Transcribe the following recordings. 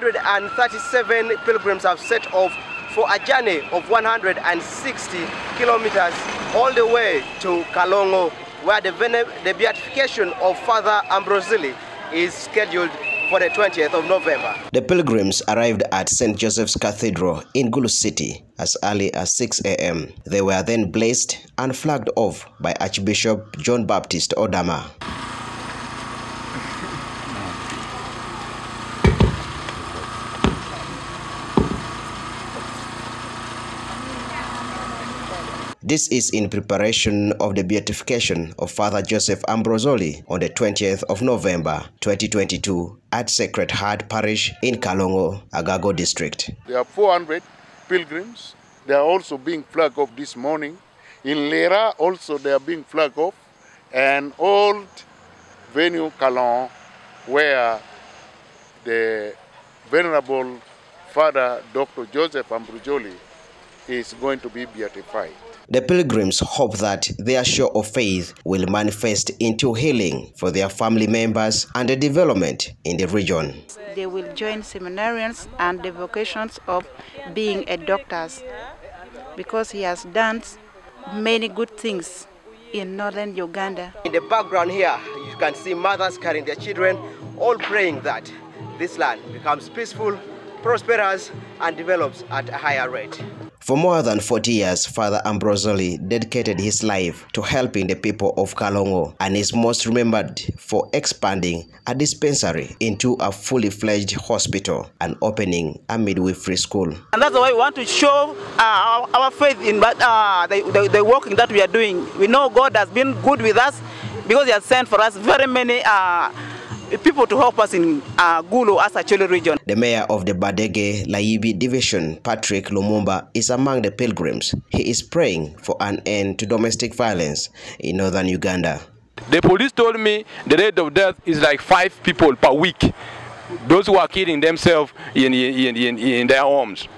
337 pilgrims have set off for a journey of 160 kilometers all the way to Kalongo, where the, the beatification of Father Ambrosoli is scheduled for the 20th of November. The pilgrims arrived at St. Joseph's Cathedral in Gulu City as early as 6 a.m. They were then blessed and flagged off by Archbishop John Baptist Odama. This is in preparation of the beatification of Father Joseph Ambrosoli on the 20th of November 2022 at Sacred Heart Parish in Kalongo, Agago District. There are 400 pilgrims. They are also being flagged off this morning. In Lira also they are being flagged off. And old venue Kalon where the Venerable Father Dr. Joseph Ambrosoli is going to be beatified. The pilgrims hope that their show of faith will manifest into healing for their family members and the development in the region. They will join seminarians and the vocations of being a doctors because he has done many good things in northern Uganda. In the background here, you can see mothers carrying their children, all praying that this land becomes peaceful, prosperous, and develops at a higher rate. For more than 40 years, Father Ambrosoli dedicated his life to helping the people of Kalongo and is most remembered for expanding a dispensary into a fully fledged hospital and opening a midwifery school. And that's why we want to show uh, our, our, faith in uh, the, the, the working that we are doing. We know God has been good with us because He has sent for us very many uh, people to help us in uh, Gulu as a Acholi region. The mayor of the Bardege Layibi division, Patrick Lumumba, is among the pilgrims. He is praying for an end to domestic violence in northern Uganda. The police told me the rate of death is like five people per week. Those who are killing themselves in, in, in, in their homes.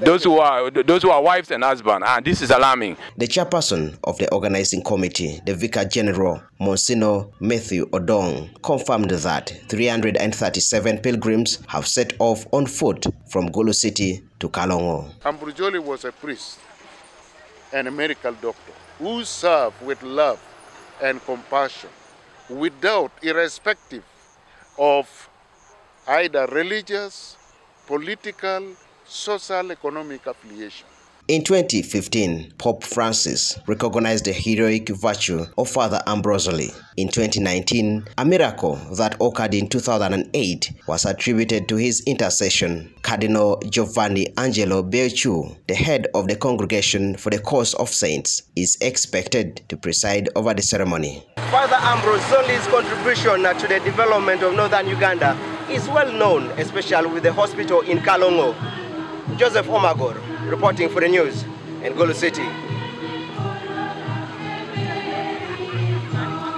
Those who are those who are wives and husbands, and this is alarming. The chairperson of the organizing committee, the Vicar General Monsignor Matthew Odong, confirmed that 337 pilgrims have set off on foot from Gulu City to Kalongo. Ambrosoli was a priest and a medical doctor who served with love and compassion, without irrespective of either religious, political, social economic affiliation. In 2015, Pope Francis recognized the heroic virtue of Father Ambrosoli. In 2019, a miracle that occurred in 2008 was attributed to his intercession. Cardinal Giovanni Angelo Becciu, the head of the Congregation for the Cause of Saints, is expected to preside over the ceremony. Father Ambrosoli's contribution to the development of northern Uganda is well known, especially with the hospital in Kalongo. Joseph Omagor reporting for the news in Gulu City.